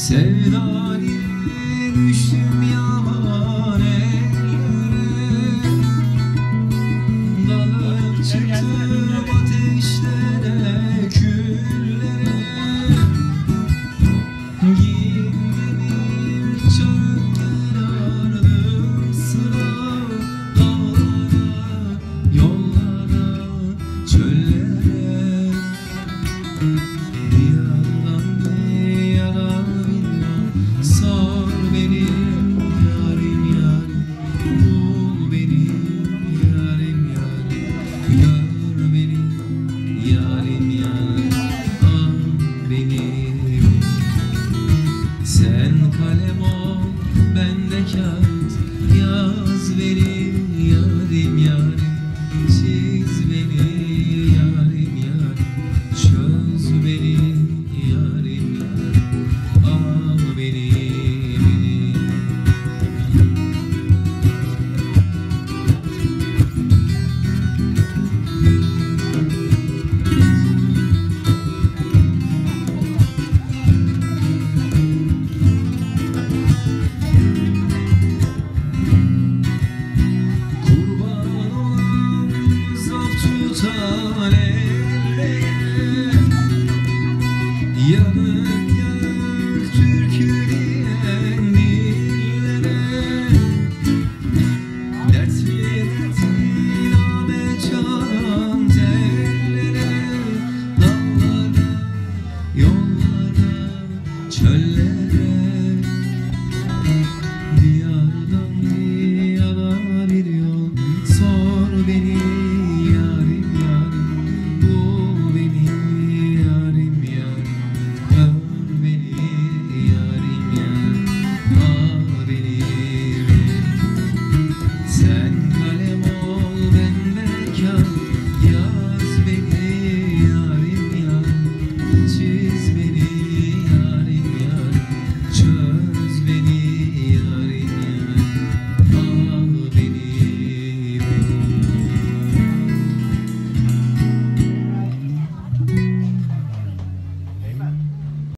sevda 彼も tutar Yanık yanık türkü diyen dillere Dertli dertli name çalan tellere Dağlarda